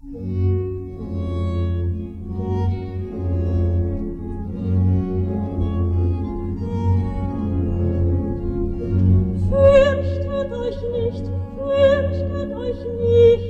Fürchtet euch nicht, fürchtet euch nicht.